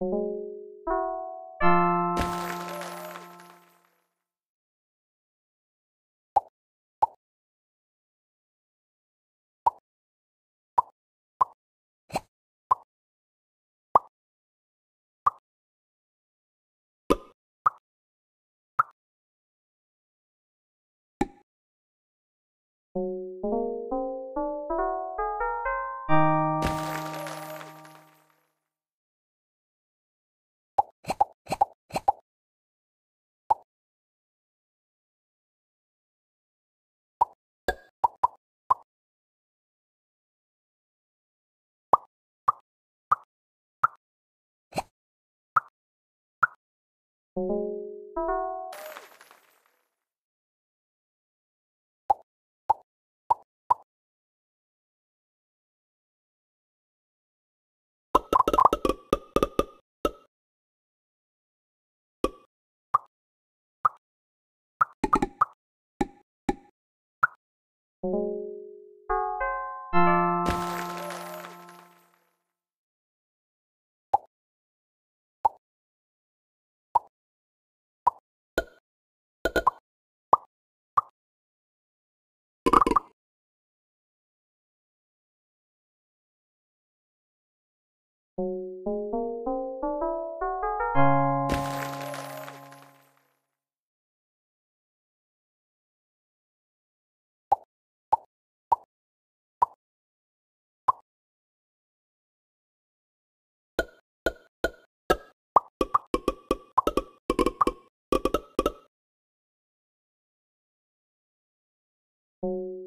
you you you